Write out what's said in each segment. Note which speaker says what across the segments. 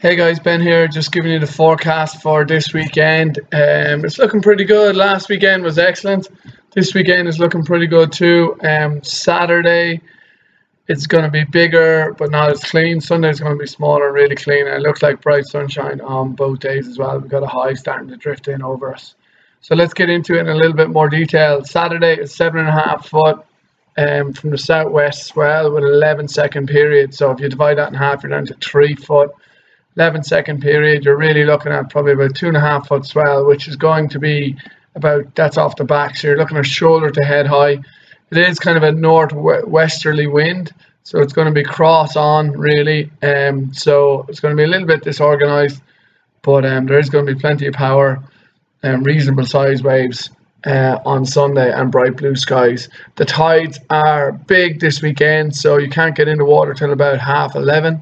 Speaker 1: Hey guys, Ben here, just giving you the forecast for this weekend. Um, it's looking pretty good. Last weekend was excellent. This weekend is looking pretty good too. Um, Saturday, it's going to be bigger, but not as clean. Sunday is going to be smaller, really clean. And it looks like bright sunshine on both days as well. We've got a high starting to drift in over us. So let's get into it in a little bit more detail. Saturday is seven and a half foot um, from the southwest swell with 11 second period. So if you divide that in half, you're down to three foot. 11 second period, you're really looking at probably about two and a half foot swell, which is going to be about, that's off the back. So you're looking at shoulder to head high. It is kind of a northwesterly wind. So it's going to be cross on really. Um, so it's going to be a little bit disorganized, but um, there is going to be plenty of power and reasonable size waves uh, on Sunday and bright blue skies. The tides are big this weekend, so you can't get in the water till about half 11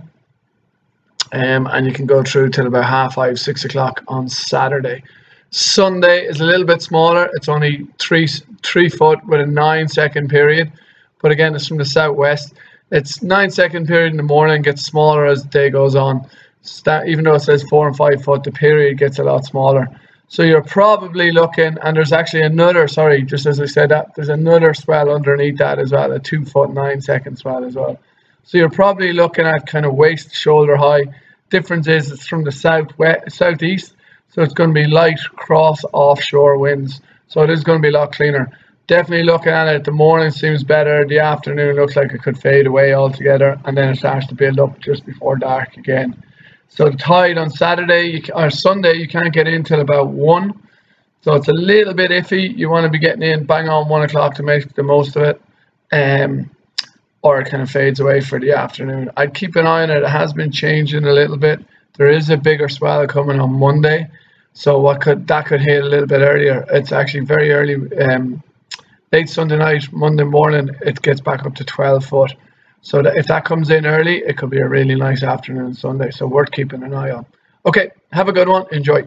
Speaker 1: um, and you can go through till about half five, six o'clock on Saturday. Sunday is a little bit smaller. It's only three three foot with a nine second period, but again, it's from the southwest. It's nine second period in the morning, gets smaller as the day goes on. That, even though it says four and five foot, the period gets a lot smaller. So you're probably looking, and there's actually another, sorry, just as I said that, there's another swell underneath that as well, a two foot nine second swell as well. So you're probably looking at kind of waist shoulder high. Difference is it's from the southwest, southeast, so it's going to be light cross offshore winds. So it is going to be a lot cleaner. Definitely looking at it, the morning seems better. The afternoon looks like it could fade away altogether, and then it starts to build up just before dark again. So the tide on Saturday or Sunday, you can't get in till about one. So it's a little bit iffy. You want to be getting in bang on one o'clock to make the most of it. Um, or it kind of fades away for the afternoon. I'd keep an eye on it. It has been changing a little bit. There is a bigger swell coming on Monday, so what could that could hit a little bit earlier. It's actually very early, um, late Sunday night, Monday morning. It gets back up to 12 foot. So that if that comes in early, it could be a really nice afternoon Sunday. So worth keeping an eye on. Okay, have a good one. Enjoy.